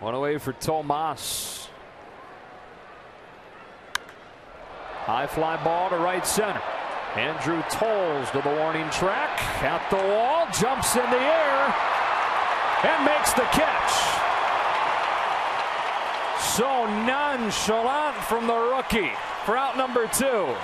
One away for Tomas. High fly ball to right center. Andrew Toles to the warning track. At the wall. Jumps in the air. And makes the catch. So nonchalant from the rookie for out number two.